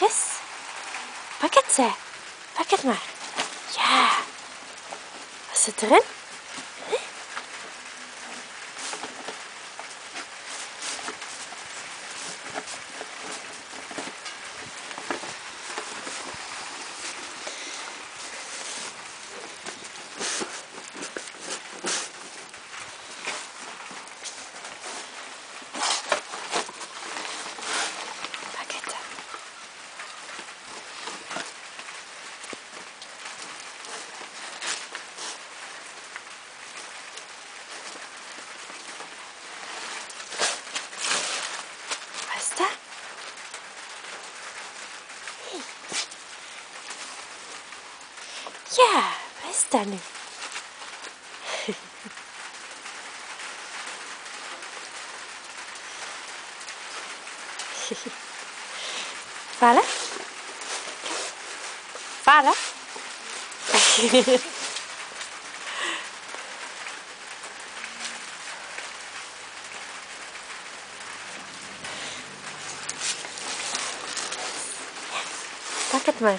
Yes. Pak het, zij. Pak het maar. Ja. Wat zit erin? Wat is dat nu? Voilà. Voilà. Pak het maar,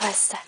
What's that?